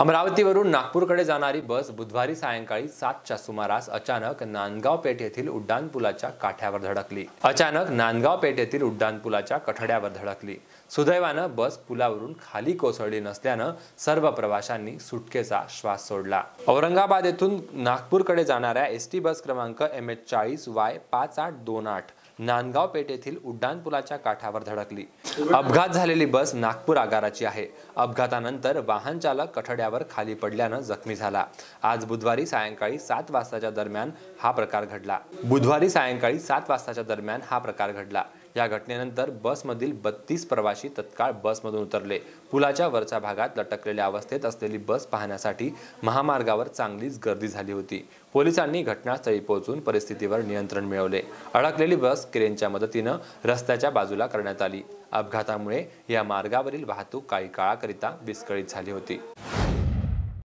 अमरावतीवरून नागपूरकडे जाणारी बस बुधवारी सायंकाळी सातच्या सुमारास अचानक नांदगाव पेठ येथील उड्डाणपुलाच्या काठ्यावर धडकली. अचानक नांदगाव पेठ येथील उड्डाणपुलाच्या कठड्यावर धडकली. सुदैवानं बस पुलावरून खाली कोसळली नसल्यानं सर्व प्रवाशांनी सुटकेचा श्वास सोडला. औरंगाबाद येथून नागपूरकडे जाणाऱ्या एस टी बस क्रमांक एम एच चाळीस वाय पाच आठ दोन आठ नांदगाव पेठ येथील उड्डाणपुलाच्या काठावर धडकली. अपघात झालेली बस नागपूर आगाराची आहे. अपघातानंतर वाहन चालक कठड्यावर खाली पडल्यानं जखमी झाला. आज बुधवारी सायंकाळी सात वाजताच्या दरम्यान हा प्रकार घडला. बुधवारी सायंकाळी सात वाजताच्या दरम्यान हा प्रकार घडला. या घटनेनंतर बसमधील बत्तीस प्रवासी तत्काळ बसमधून उतरले. पुलाच्या वरच्या भागात लटकलेल्या अवस्थेत असलेली बस पाहण्यासाठी महामार्गावर चांगलीच गर्दी झाली होती. पोलिसांनी घटनास्थळी पोहोचून परिस्थितीवर नियंत्रण मिळवले. अडकलेली बस क्रेनच्या मदतीनं रस्त्याच्या बाजूला करण्यात आली. अपघातामुळे या मार्गावरील वाहतूक काही काळाकरिता विस्कळीत झाली होती.